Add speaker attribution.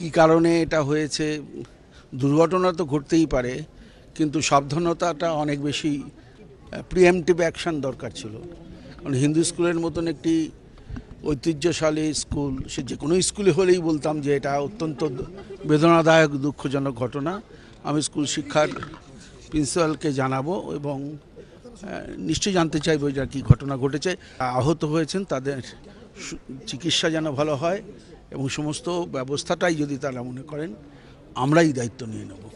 Speaker 1: কি কারণে এটা হয়েছে? দুর্ঘটনা তো ঘটতেই পারে, কিন্তু সাবধানতাটা অনেক বেশি প্রিএমটিভ অ্যাকশন দরকার ছিল। কারণ হিন্দু স্কুলের মতন একটি ঐতিহ্যশালী স্কুল, সে যে কোনো স্কুলে হলেই বলতাম যে এটা অত্যন্ত বেদনাদায়ক, দুঃখজনক ঘটনা। আমি স্কুল শিক্ষার প্রিন্সিপালকে জানাব এবং নিশ্চয়ই জানতে চাইব যে কী ঘটনা ঘটেছে। আহত হয়েছেন তাদের চিকিৎসা যেন ভালো হয় এবং সমস্ত ব্যবস্থাটাই যদি তারা মনে করেন, আমরাই দায়িত্ব নিয়ে নেব।